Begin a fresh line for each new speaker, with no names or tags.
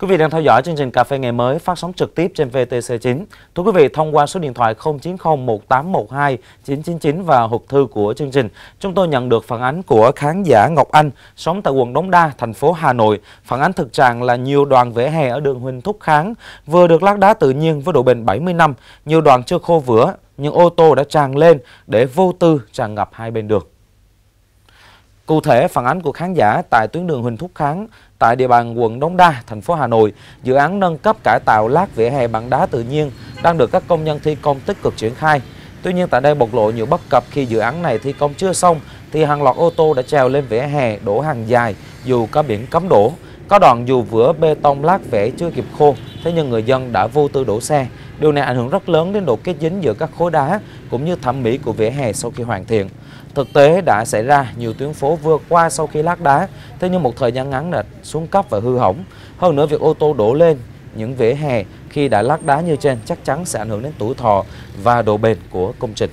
Quý vị đang theo dõi chương trình Cà phê ngày mới phát sóng trực tiếp trên VTC9. Thưa quý vị, thông qua số điện thoại 090 1812 999 và hộp thư của chương trình, chúng tôi nhận được phản ánh của khán giả Ngọc Anh, sống tại quận Đống Đa, thành phố Hà Nội. Phản ánh thực trạng là nhiều đoạn vỉa hè ở đường Huỳnh Thúc Kháng vừa được lát đá tự nhiên với độ bền 70 năm, nhiều đoạn chưa khô vữa, nhưng ô tô đã tràn lên để vô tư tràn ngập hai bên đường. Cụ thể, phản ánh của khán giả tại tuyến đường Huỳnh Thúc Kháng tại địa bàn quận Đống Đa, thành phố Hà Nội, dự án nâng cấp cải tạo lát vỉa hè bằng đá tự nhiên đang được các công nhân thi công tích cực triển khai. Tuy nhiên tại đây bộc lộ nhiều bất cập khi dự án này thi công chưa xong thì hàng loạt ô tô đã trèo lên vỉa hè đổ hàng dài dù có biển cấm đổ. Có đoạn dù vữa bê tông lát vẽ chưa kịp khô, thế nhưng người dân đã vô tư đổ xe. Điều này ảnh hưởng rất lớn đến độ kết dính giữa các khối đá cũng như thẩm mỹ của vỉa hè sau khi hoàn thiện. Thực tế đã xảy ra nhiều tuyến phố vừa qua sau khi lát đá, thế nhưng một thời gian ngắn đã xuống cấp và hư hỏng. Hơn nữa việc ô tô đổ lên những vỉa hè khi đã lát đá như trên chắc chắn sẽ ảnh hưởng đến tuổi thọ và độ bền của công trình.